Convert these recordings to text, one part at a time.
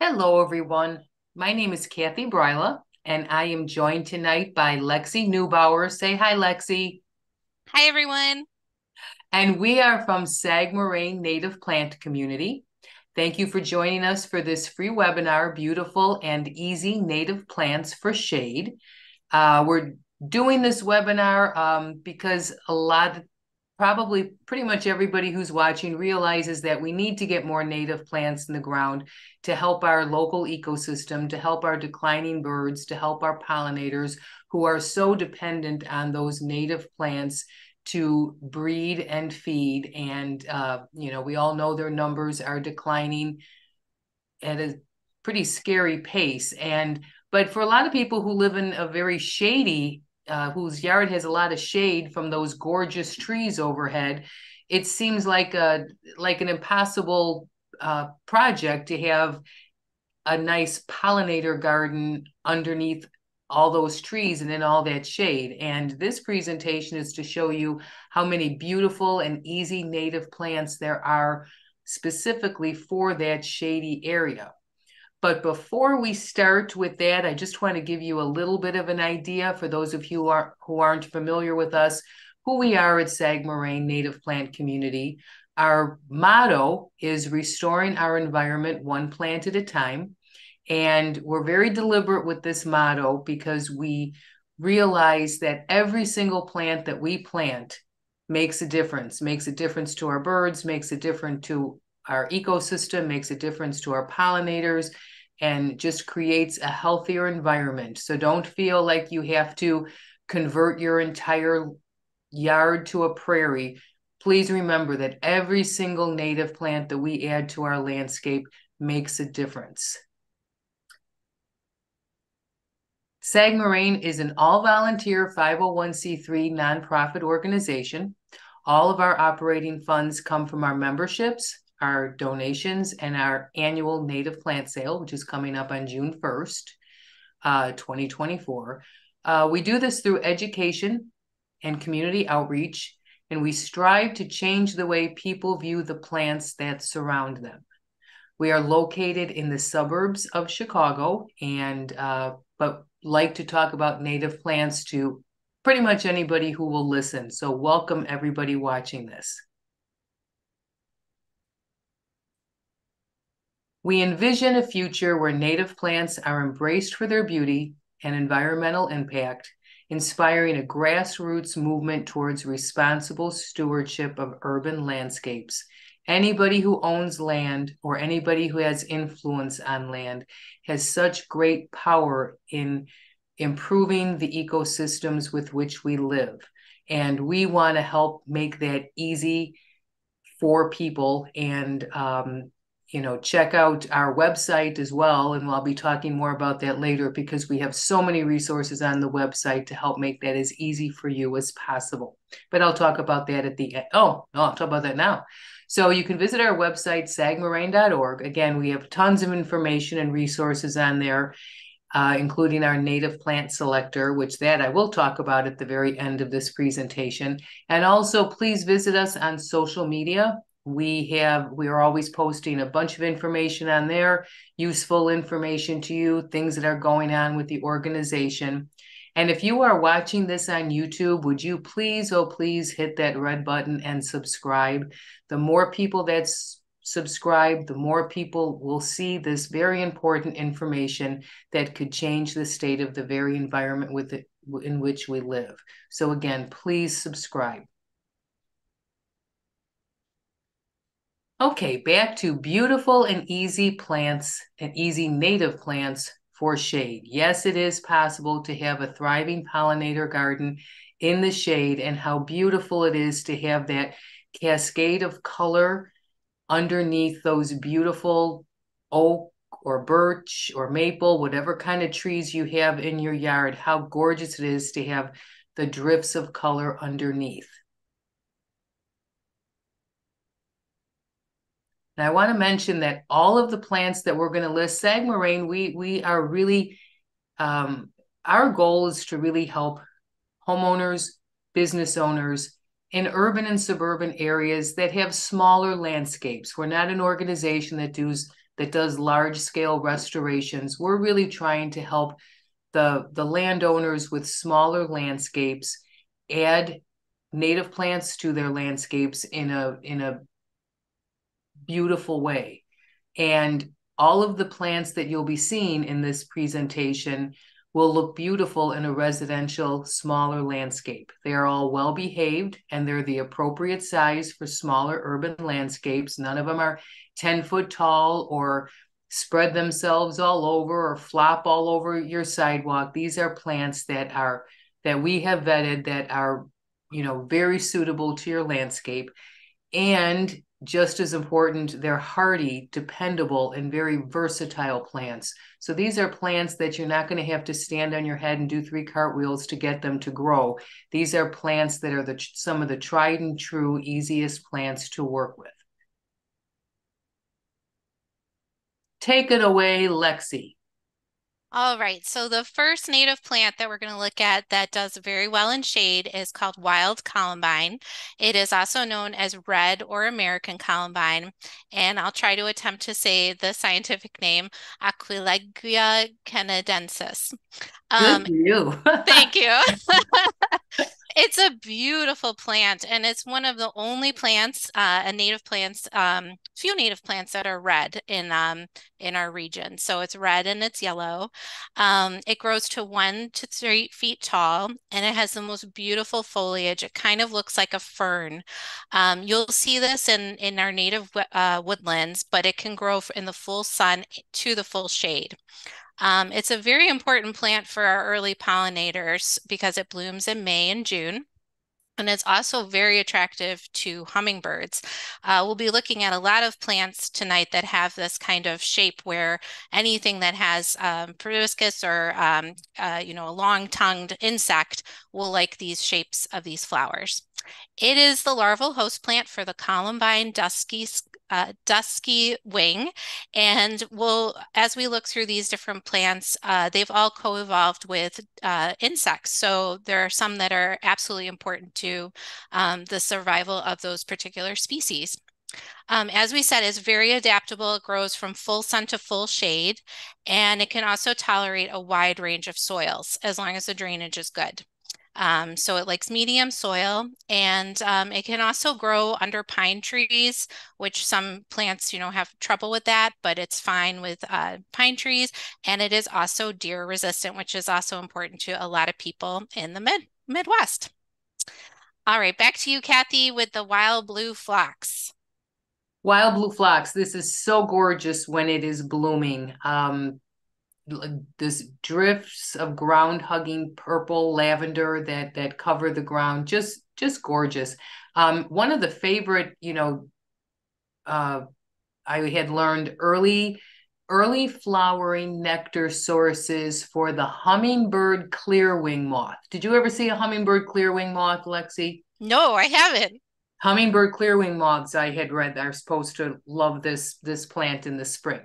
Hello, everyone. My name is Kathy Bryla, and I am joined tonight by Lexi Neubauer. Say hi, Lexi. Hi, everyone. And we are from Sag-Moraine Native Plant Community. Thank you for joining us for this free webinar, Beautiful and Easy Native Plants for Shade. Uh, we're doing this webinar um, because a lot probably pretty much everybody who's watching realizes that we need to get more native plants in the ground to help our local ecosystem, to help our declining birds, to help our pollinators who are so dependent on those native plants to breed and feed. And, uh, you know, we all know their numbers are declining at a pretty scary pace. And, but for a lot of people who live in a very shady uh, whose yard has a lot of shade from those gorgeous trees overhead, it seems like a like an impossible uh, project to have a nice pollinator garden underneath all those trees and in all that shade. And this presentation is to show you how many beautiful and easy native plants there are specifically for that shady area. But before we start with that, I just want to give you a little bit of an idea for those of you who, are, who aren't familiar with us, who we are at Sag-Moraine Native Plant Community. Our motto is restoring our environment one plant at a time. And we're very deliberate with this motto because we realize that every single plant that we plant makes a difference, makes a difference to our birds, makes a difference to our ecosystem, makes a difference to our pollinators, and just creates a healthier environment. So don't feel like you have to convert your entire yard to a prairie. Please remember that every single native plant that we add to our landscape makes a difference. Sag-Moraine is an all-volunteer 501c3 nonprofit organization. All of our operating funds come from our memberships, our donations and our annual native plant sale, which is coming up on June 1st, uh, 2024. Uh, we do this through education and community outreach, and we strive to change the way people view the plants that surround them. We are located in the suburbs of Chicago, and uh, but like to talk about native plants to pretty much anybody who will listen. So welcome everybody watching this. We envision a future where native plants are embraced for their beauty and environmental impact, inspiring a grassroots movement towards responsible stewardship of urban landscapes. Anybody who owns land or anybody who has influence on land has such great power in improving the ecosystems with which we live. And we want to help make that easy for people and um, you know, check out our website as well. And I'll be talking more about that later because we have so many resources on the website to help make that as easy for you as possible. But I'll talk about that at the end. Oh, no, I'll talk about that now. So you can visit our website, sagmoraine.org. Again, we have tons of information and resources on there, uh, including our native plant selector, which that I will talk about at the very end of this presentation. And also, please visit us on social media we have we are always posting a bunch of information on there useful information to you things that are going on with the organization. And if you are watching this on youtube would you please oh please hit that red button and subscribe. The more people that subscribe the more people will see this very important information that could change the state of the very environment with it, in which we live. So again please subscribe Okay, back to beautiful and easy plants and easy native plants for shade. Yes, it is possible to have a thriving pollinator garden in the shade, and how beautiful it is to have that cascade of color underneath those beautiful oak or birch or maple, whatever kind of trees you have in your yard. How gorgeous it is to have the drifts of color underneath. And I want to mention that all of the plants that we're going to list, Sag-Moraine, we we are really um, our goal is to really help homeowners, business owners in urban and suburban areas that have smaller landscapes. We're not an organization that does that does large scale restorations. We're really trying to help the, the landowners with smaller landscapes add native plants to their landscapes in a in a beautiful way. And all of the plants that you'll be seeing in this presentation will look beautiful in a residential smaller landscape. They are all well behaved and they're the appropriate size for smaller urban landscapes. None of them are 10 foot tall or spread themselves all over or flop all over your sidewalk. These are plants that are that we have vetted that are, you know, very suitable to your landscape and just as important, they're hardy, dependable, and very versatile plants. So these are plants that you're not going to have to stand on your head and do three cartwheels to get them to grow. These are plants that are the, some of the tried and true, easiest plants to work with. Take it away, Lexi. All right, so the first native plant that we're going to look at that does very well in shade is called wild columbine. It is also known as red or American columbine, and I'll try to attempt to say the scientific name, Aquilegia canadensis. Um, Good you. thank you. It's a beautiful plant, and it's one of the only plants, uh, a native plants, um, few native plants that are red in um, in our region. So it's red and it's yellow. Um, it grows to one to three feet tall, and it has the most beautiful foliage. It kind of looks like a fern. Um, you'll see this in in our native uh, woodlands, but it can grow in the full sun to the full shade. Um, it's a very important plant for our early pollinators because it blooms in May and June. And it's also very attractive to hummingbirds. Uh, we'll be looking at a lot of plants tonight that have this kind of shape where anything that has um, proboscis or, um, uh, you know, a long-tongued insect will like these shapes of these flowers. It is the larval host plant for the columbine dusky uh, dusky wing. And we'll, as we look through these different plants, uh, they've all co-evolved with uh, insects. So there are some that are absolutely important to um, the survival of those particular species. Um, as we said, it's very adaptable. It grows from full sun to full shade, and it can also tolerate a wide range of soils as long as the drainage is good. Um, so it likes medium soil and um, it can also grow under pine trees, which some plants, you know, have trouble with that, but it's fine with uh, pine trees. And it is also deer resistant, which is also important to a lot of people in the mid Midwest. All right, back to you, Kathy, with the wild blue phlox. Wild blue phlox. This is so gorgeous when it is blooming. Um, this drifts of ground hugging purple lavender that that cover the ground. Just just gorgeous. Um, one of the favorite you know uh, i had learned early early flowering nectar sources for the hummingbird clearwing moth. Did you ever see a hummingbird clearwing moth lexi? No i haven't. Hummingbird clearwing moths i had read are supposed to love this this plant in the spring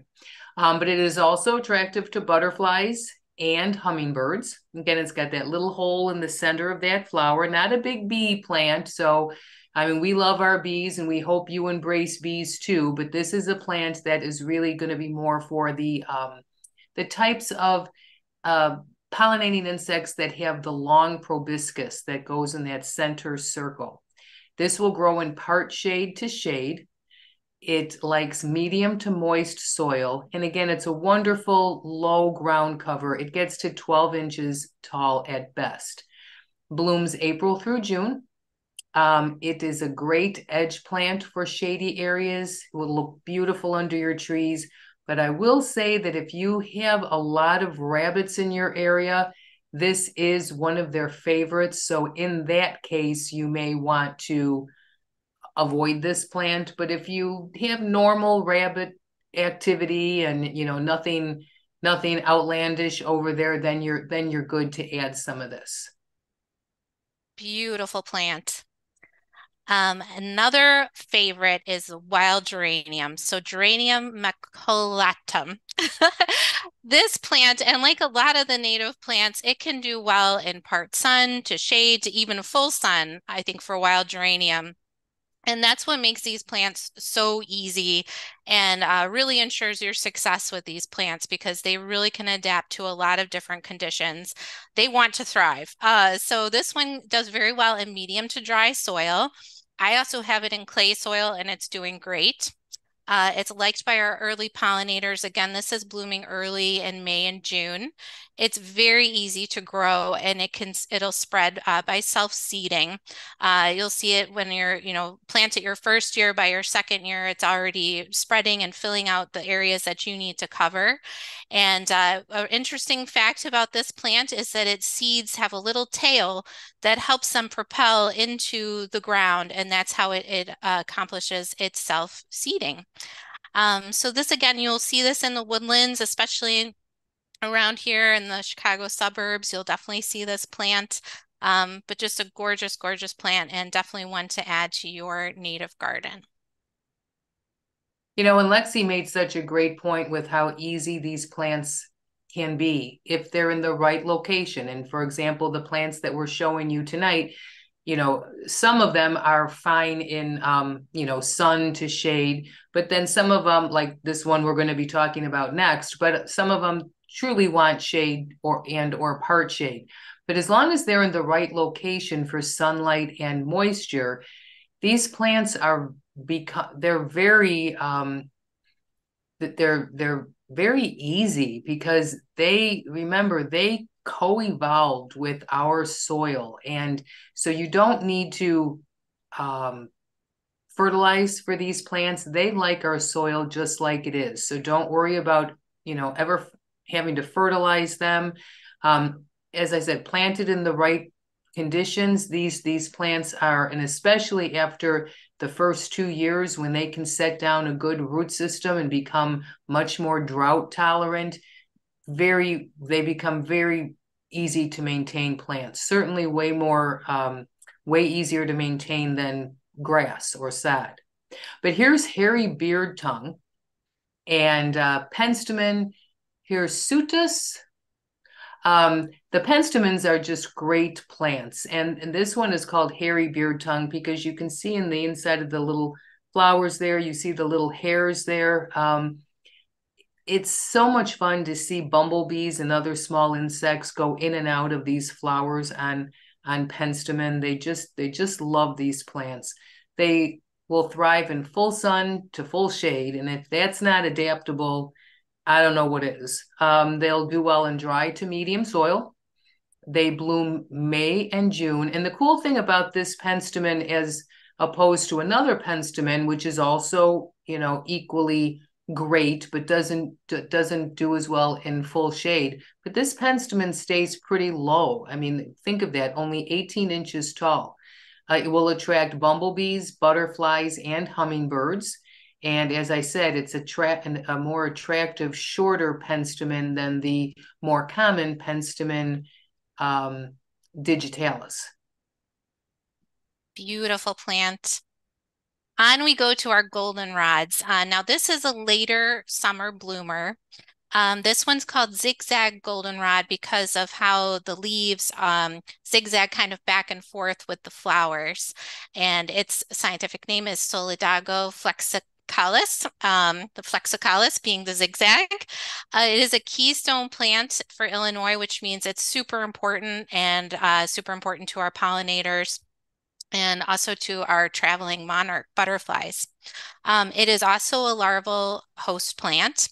um, but it is also attractive to butterflies and hummingbirds. Again, it's got that little hole in the center of that flower, not a big bee plant. So, I mean, we love our bees and we hope you embrace bees too. But this is a plant that is really going to be more for the um, the types of uh, pollinating insects that have the long proboscis that goes in that center circle. This will grow in part shade to shade. It likes medium to moist soil. And again, it's a wonderful low ground cover. It gets to 12 inches tall at best. Blooms April through June. Um, it is a great edge plant for shady areas. It will look beautiful under your trees. But I will say that if you have a lot of rabbits in your area, this is one of their favorites. So in that case, you may want to avoid this plant. But if you have normal rabbit activity and you know nothing nothing outlandish over there, then you're then you're good to add some of this. Beautiful plant. Um, another favorite is wild geranium. So geranium maculatum. this plant, and like a lot of the native plants, it can do well in part sun to shade to even full sun, I think for wild geranium. And that's what makes these plants so easy and uh, really ensures your success with these plants because they really can adapt to a lot of different conditions. They want to thrive. Uh, so this one does very well in medium to dry soil. I also have it in clay soil and it's doing great. Uh, it's liked by our early pollinators. Again, this is blooming early in May and June. It's very easy to grow and it can it'll spread uh, by self-seeding. Uh, you'll see it when you're, you know, plant it your first year, by your second year, it's already spreading and filling out the areas that you need to cover. And uh, an interesting fact about this plant is that its seeds have a little tail that helps them propel into the ground. And that's how it, it uh, accomplishes its self-seeding. Um, so this again, you'll see this in the woodlands, especially around here in the Chicago suburbs. You'll definitely see this plant, um, but just a gorgeous, gorgeous plant and definitely one to add to your native garden. You know, and Lexi made such a great point with how easy these plants can be if they're in the right location. And for example, the plants that we're showing you tonight, you know, some of them are fine in, um, you know, sun to shade, but then some of them, like this one we're going to be talking about next, but some of them truly want shade or and or part shade. But as long as they're in the right location for sunlight and moisture, these plants are become they're very um they're they're very easy because they remember they co-evolved with our soil. And so you don't need to um fertilize for these plants. They like our soil just like it is. So don't worry about you know ever having to fertilize them. Um, as I said, planted in the right conditions, these these plants are, and especially after the first two years when they can set down a good root system and become much more drought tolerant, very they become very easy to maintain plants. Certainly way more um, way easier to maintain than grass or sod. But here's hairy beard tongue and uh, penstemon hirsutus. Um, the penstemons are just great plants. And, and this one is called hairy beard tongue because you can see in the inside of the little flowers there, you see the little hairs there. Um, it's so much fun to see bumblebees and other small insects go in and out of these flowers on on penstemon. They just they just love these plants. They will thrive in full sun to full shade, and if that's not adaptable, I don't know what is. Um, they'll do well in dry to medium soil. They bloom May and June. And the cool thing about this penstemon is opposed to another penstemon, which is also, you know, equally great, but doesn't doesn't do as well in full shade. But this penstemon stays pretty low. I mean, think of that, only 18 inches tall. Uh, it will attract bumblebees, butterflies, and hummingbirds. And as I said, it's a, tra- a more attractive, shorter penstemon than the more common penstemon um, digitalis. Beautiful plant. On we go to our goldenrods. Uh, now, this is a later summer bloomer. Um, this one's called zigzag goldenrod because of how the leaves um, zigzag kind of back and forth with the flowers. And its scientific name is Solidago flexic Callus, um, the flexicaulis being the zigzag. Uh, it is a keystone plant for Illinois, which means it's super important and uh, super important to our pollinators and also to our traveling monarch butterflies. Um, it is also a larval host plant.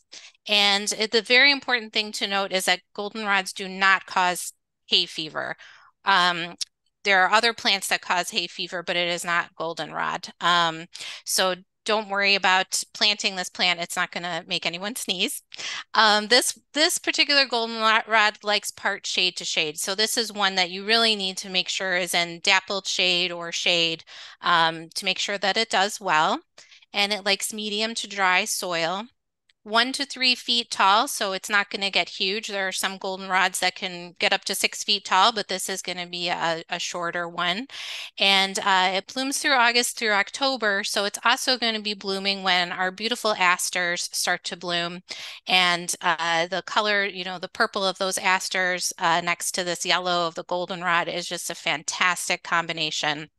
And it, the very important thing to note is that goldenrods do not cause hay fever. Um, there are other plants that cause hay fever, but it is not goldenrod. Um, so don't worry about planting this plant. It's not going to make anyone sneeze. Um, this this particular goldenrod likes part shade to shade. So this is one that you really need to make sure is in dappled shade or shade um, to make sure that it does well. And it likes medium to dry soil one to three feet tall, so it's not going to get huge. There are some goldenrods that can get up to six feet tall, but this is going to be a, a, shorter one. And uh, it blooms through August through October, so it's also going to be blooming when our beautiful asters start to bloom. And uh, the color, you know, the purple of those asters uh, next to this yellow of the goldenrod is just a fantastic combination.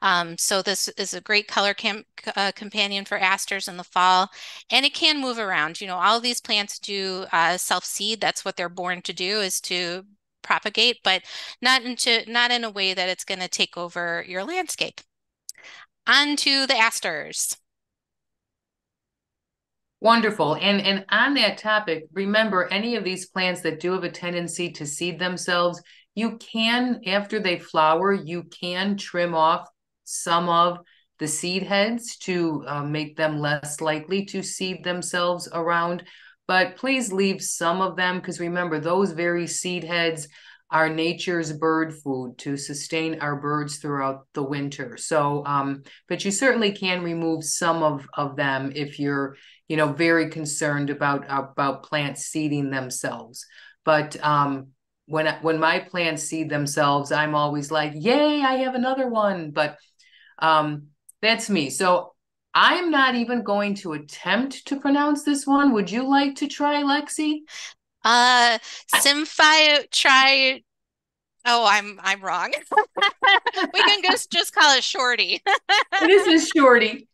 Um, so this is a great color cam uh, companion for asters in the fall, and it can move around. You know, all these plants do uh, self-seed. That's what they're born to do is to propagate, but not into not in a way that it's going to take over your landscape. On to the asters. Wonderful. And and on that topic, remember any of these plants that do have a tendency to seed themselves, you can, after they flower, you can trim off some of the seed heads to uh, make them less likely to seed themselves around. But please leave some of them because remember, those very seed heads are nature's bird food to sustain our birds throughout the winter. So, um, but you certainly can remove some of, of them if you're, you know, very concerned about about plants seeding themselves. But um, when when my plants seed themselves, I'm always like, "Yay, I have another one!" But um, that's me. So I'm not even going to attempt to pronounce this one. Would you like to try, Lexi? Uh, Symphi try. Oh, I'm I'm wrong. we can just just call it Shorty. this is Shorty.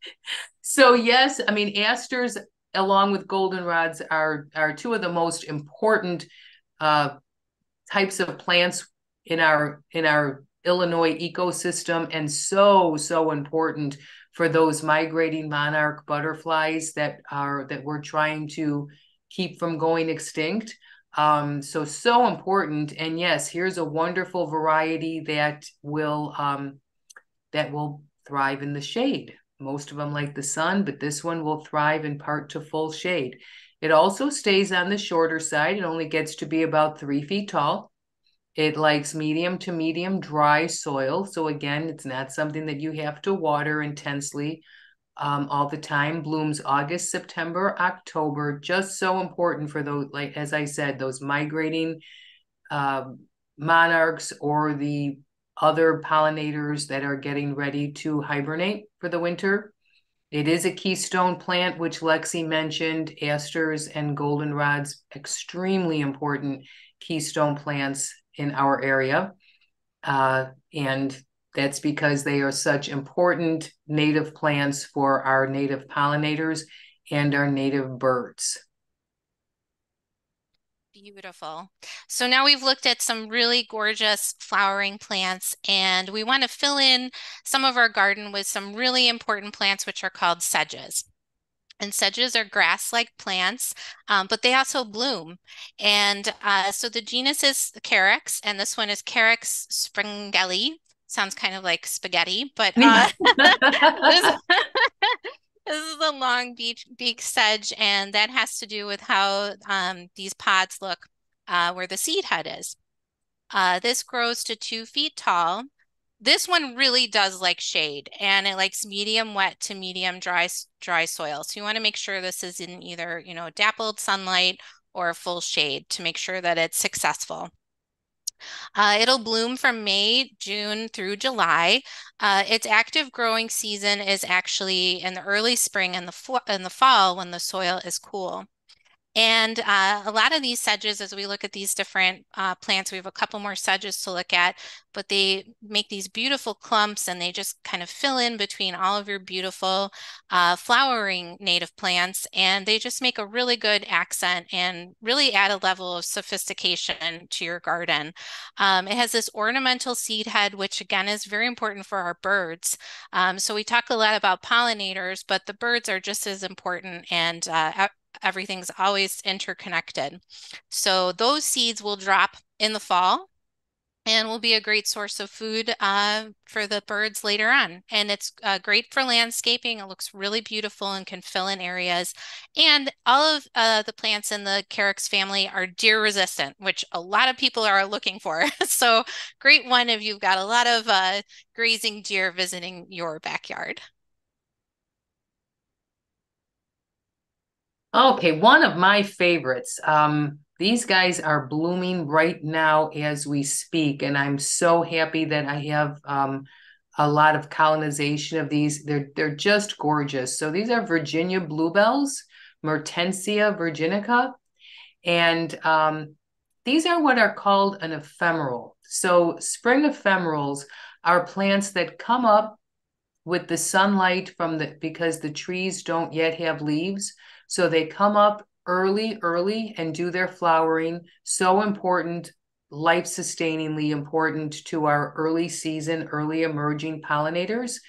So yes, I mean asters along with goldenrods are are two of the most important uh, types of plants in our in our Illinois ecosystem and so so important for those migrating monarch butterflies that are that we're trying to keep from going extinct. Um, so so important. And yes, here's a wonderful variety that will um, that will thrive in the shade. Most of them like the sun, but this one will thrive in part to full shade. It also stays on the shorter side. It only gets to be about three feet tall. It likes medium to medium dry soil. So again, it's not something that you have to water intensely um, all the time. Blooms August, September, October. Just so important for those, like as I said, those migrating uh, monarchs or the other pollinators that are getting ready to hibernate for the winter. It is a keystone plant, which Lexi mentioned, asters and goldenrods, extremely important keystone plants in our area. Uh, and that's because they are such important native plants for our native pollinators and our native birds. Beautiful. So now we've looked at some really gorgeous flowering plants and we want to fill in some of our garden with some really important plants which are called sedges. And sedges are grass-like plants, um, but they also bloom. And uh, so the genus is Carex, and this one is Carex sprengelii. Sounds kind of like spaghetti, but uh, this, is a long beak, beak sedge, and that has to do with how um, these pods look uh, where the seed head is. Uh, this grows to two feet tall this one really does like shade and it likes medium wet to medium dry dry soil. So you want to make sure this is in either, you know, dappled sunlight or full shade to make sure that it's successful. Uh, it'll bloom from May, June through July. Uh, its active growing season is actually in the early spring and the, in the fall when the soil is cool. And uh, a lot of these sedges, as we look at these different uh, plants, we have a couple more sedges to look at, but they make these beautiful clumps and they just kind of fill in between all of your beautiful uh, flowering native plants. And they just make a really good accent and really add a level of sophistication to your garden. Um, it has this ornamental seed head, which again is very important for our birds. Um, so we talk a lot about pollinators, but the birds are just as important and uh, everything's always interconnected. So those seeds will drop in the fall and will be a great source of food uh, for the birds later on. And it's uh, great for landscaping. It looks really beautiful and can fill in areas. And all of uh, the plants in the Carex family are deer resistant, which a lot of people are looking for. so great one if you've got a lot of uh, grazing deer visiting your backyard. Okay, one of my favorites. Um, these guys are blooming right now as we speak, and I'm so happy that I have um, a lot of colonization of these. They're they're just gorgeous. So these are Virginia bluebells, Mertensia virginica, and um, these are what are called an ephemeral. So spring ephemerals are plants that come up with the sunlight from the because the trees don't yet have leaves. So they come up early, early and do their flowering. So important, life sustainingly important to our early season, early emerging pollinators.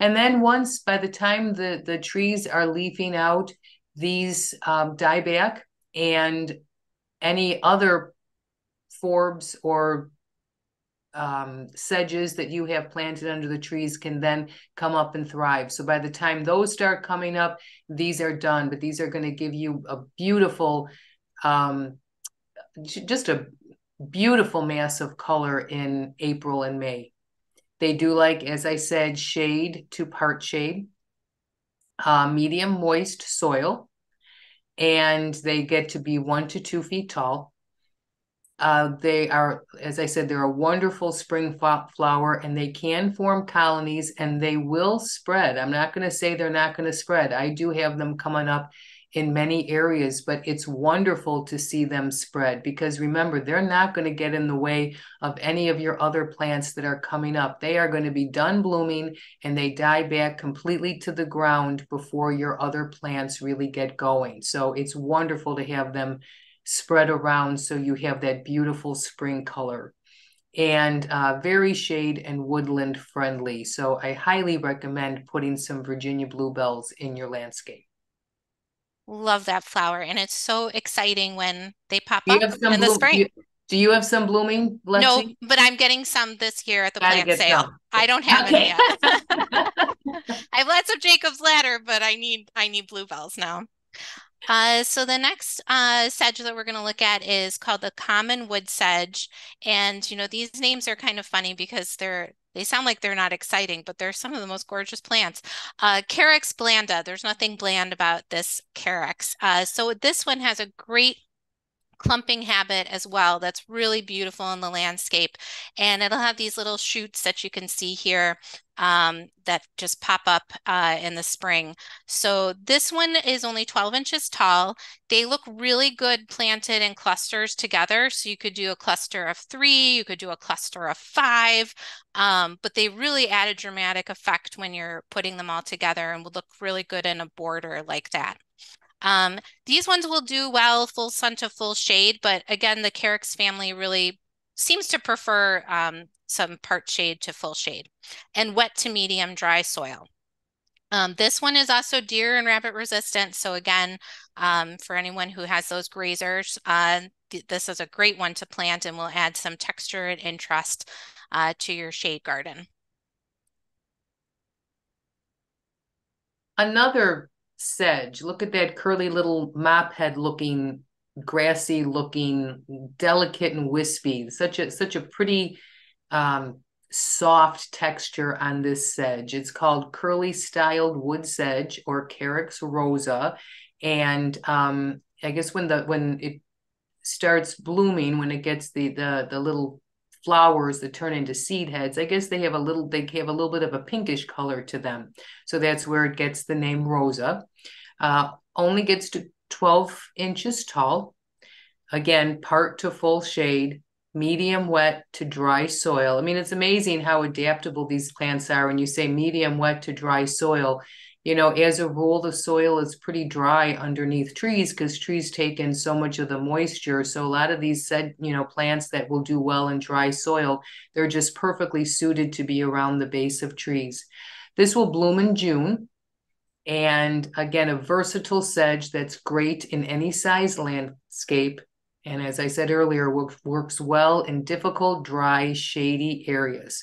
And then once by the time the, the trees are leafing out, these um, die back and any other forbs or um, sedges that you have planted under the trees can then come up and thrive. So by the time those start coming up, these are done, but these are going to give you a beautiful, um, just a beautiful mass of color in April and May. They do like, as I said, shade to part shade, uh, medium moist soil, and they get to be one to two feet tall. Uh, they are, as I said, they're a wonderful spring flower and they can form colonies and they will spread. I'm not going to say they're not going to spread. I do have them coming up in many areas, but it's wonderful to see them spread because remember, they're not going to get in the way of any of your other plants that are coming up. They are going to be done blooming and they die back completely to the ground before your other plants really get going. So it's wonderful to have them spread around so you have that beautiful spring color and uh, very shade and woodland friendly. So I highly recommend putting some Virginia bluebells in your landscape. Love that flower. And it's so exciting when they pop up in the spring. Do you, do you, have some blooming? Lexi? No, but I'm getting some this year at the Gotta plant sale. Some. I don't have okay. any yet. I have lots of Jacob's ladder, but I need I need bluebells now. Uh, so the next uh, sedge that we're going to look at is called the common wood sedge. And, you know, these names are kind of funny because they're they sound like they're not exciting, but they're some of the most gorgeous plants. Uh, Carex blanda, there's nothing bland about this Carex. Uh, so this one has a great clumping habit as well that's really beautiful in the landscape and it'll have these little shoots that you can see here um, that just pop up uh, in the spring. So this one is only 12 inches tall. They look really good planted in clusters together. So you could do a cluster of three, you could do a cluster of five, um, but they really add a dramatic effect when you're putting them all together and would look really good in a border like that. Um, these ones will do well full sun to full shade, but again, the Carex family really seems to prefer um, some part shade to full shade and wet to medium dry soil. Um, this one is also deer and rabbit resistant. So again, um, for anyone who has those grazers, uh, th this is a great one to plant and will add some texture and interest uh, to your shade garden. Another sedge. Look at that curly little mop head looking, grassy looking, delicate and wispy. Such a such a pretty um, soft texture on this sedge. It's called curly styled wood sedge or Carex rosa. And um, I guess when the when it starts blooming, when it gets the the the little flowers that turn into seed heads. I guess they have a little they have a little bit of a pinkish color to them. So that's where it gets the name Rosa. Uh, only gets to 12 inches tall. Again, part to full shade, medium wet to dry soil. I mean, it's amazing how adaptable these plants are when you say medium wet to dry soil you know, as a rule, the soil is pretty dry underneath trees because trees take in so much of the moisture. So a lot of these said, you know, plants that will do well in dry soil, they're just perfectly suited to be around the base of trees. This will bloom in June. And again, a versatile sedge that's great in any size landscape. And as I said earlier, works, works well in difficult, dry, shady areas,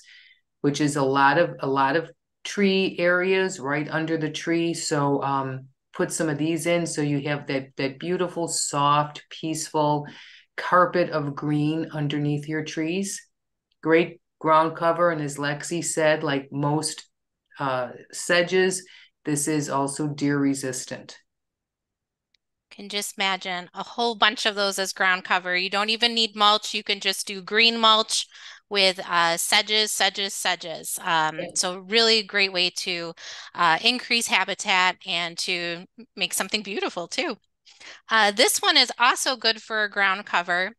which is a lot of a lot of tree areas right under the tree. So um, put some of these in so you have that, that beautiful, soft, peaceful carpet of green underneath your trees. Great ground cover. And as Lexi said, like most uh, sedges, this is also deer resistant can just imagine a whole bunch of those as ground cover. You don't even need mulch. You can just do green mulch with uh, sedges, sedges, sedges. Um, so really great way to uh, increase habitat and to make something beautiful too. Uh, this one is also good for a ground cover.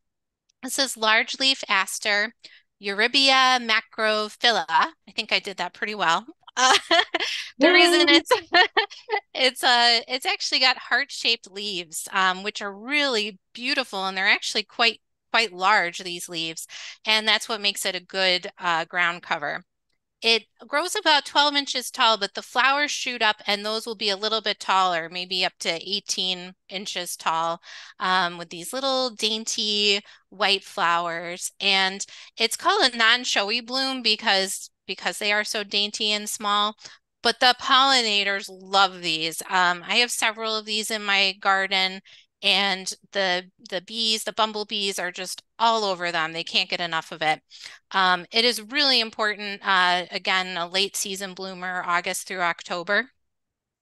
This is large leaf aster. Eurybia macrophylla. I think I did that pretty well. Uh, the reason it's it's uh it's actually got heart-shaped leaves, um, which are really beautiful, and they're actually quite quite large. These leaves, and that's what makes it a good uh, ground cover. It grows about 12 inches tall, but the flowers shoot up and those will be a little bit taller, maybe up to 18 inches tall um, with these little dainty white flowers. And it's called a non-showy bloom because, because they are so dainty and small. But the pollinators love these. Um, I have several of these in my garden and the the bees the bumblebees are just all over them. They can't get enough of it. Um, it is really important uh, again a late season bloomer august through october.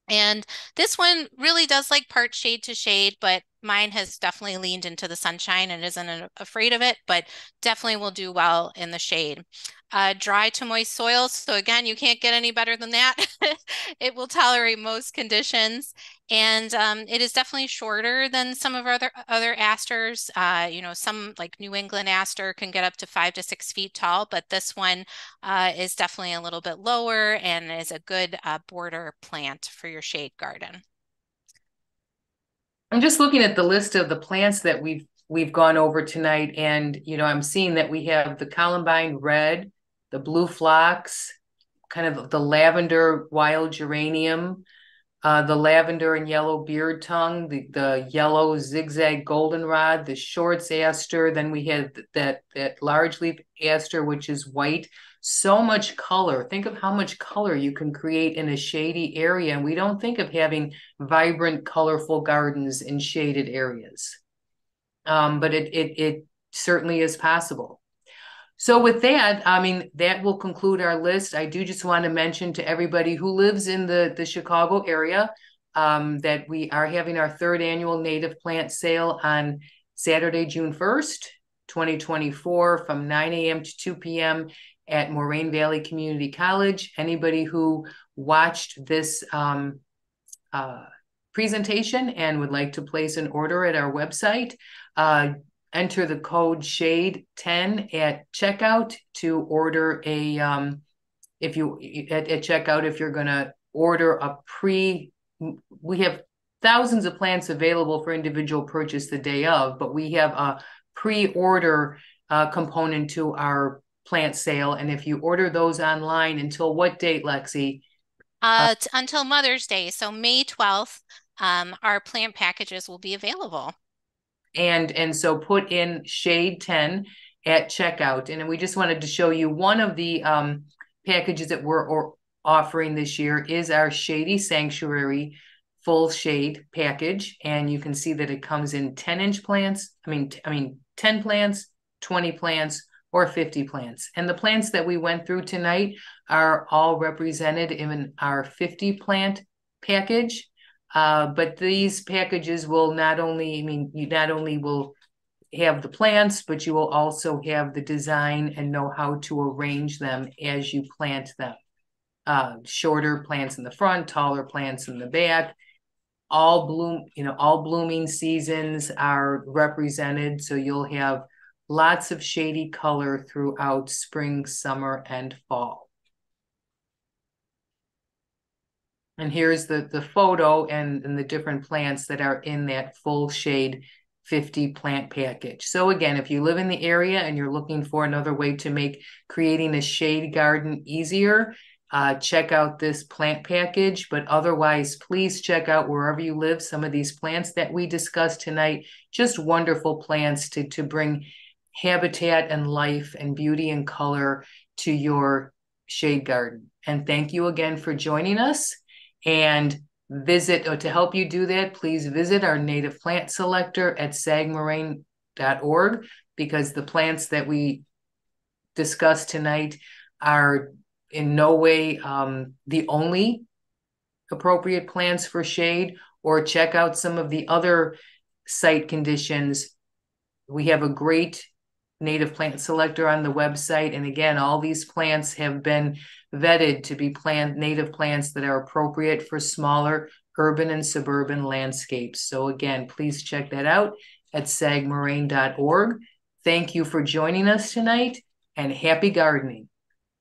And this one really does like part shade to shade but mine has definitely leaned into the sunshine and isn't afraid of it but definitely will do well in the shade uh, dry to moist soils. So again, you can't get any better than that. it will tolerate most conditions. And um, it is definitely shorter than some of our other, other asters. Uh, you know, some like New England aster can get up to five to six feet tall, but this one uh, is definitely a little bit lower and is a good uh, border plant for your shade garden. I'm just looking at the list of the plants that we've we've gone over tonight, and you know, I'm seeing that we have the columbine red, the blue phlox, kind of the lavender wild geranium, uh, the lavender and yellow beard tongue, the, the yellow zigzag goldenrod, the Short's aster. Then we had that that large leaf aster, which is white. So much color. Think of how much color you can create in a shady area. And we don't think of having vibrant, colorful gardens in shaded areas. Um, but it, it it certainly is possible. So with that, I mean, that will conclude our list. I do just want to mention to everybody who lives in the, the Chicago area um, that we are having our third annual native plant sale on Saturday, June 1st, 2024 from 9 a.m. to 2 p.m. at Moraine Valley Community College. Anybody who watched this um, uh, presentation and would like to place an order at our website, uh, enter the code shade 10 at checkout to order a um if you at, at checkout if you're going to order a pre we have thousands of plants available for individual purchase the day of but we have a pre-order uh, component to our plant sale and if you order those online until what date lexi? Uh, uh until mother's day so may 12th um, our plant packages will be available. And and so put in shade 10 at checkout and we just wanted to show you one of the um, packages that we're or, offering this year is our shady sanctuary full shade package and you can see that it comes in 10 inch plants i mean i mean 10 plants 20 plants or 50 plants and the plants that we went through tonight are all represented in our 50 plant package uh, but these packages will not only, I mean, you not only will have the plants, but you will also have the design and know how to arrange them as you plant them. Uh, shorter plants in the front, taller plants in the back. All bloom, you know, all blooming seasons are represented. So you'll have lots of shady color throughout spring, summer, and fall. And here's the, the photo and, and the different plants that are in that full shade 50 plant package. So again, if you live in the area and you're looking for another way to make creating a shade garden easier, uh, check out this plant package. But otherwise, please check out wherever you live some of these plants that we discussed tonight. Just wonderful plants to, to bring habitat and life and beauty and color to your shade garden. And thank you again for joining us and visit or to help you do that please visit our native plant selector at sagmoraine.org because the plants that we discussed tonight are in no way um, the only appropriate plants for shade or check out some of the other site conditions we have a great native plant selector on the website. And again, all these plants have been vetted to be plant native plants that are appropriate for smaller urban and suburban landscapes. So again, please check that out at sagmoraine.org. Thank you for joining us tonight and happy gardening.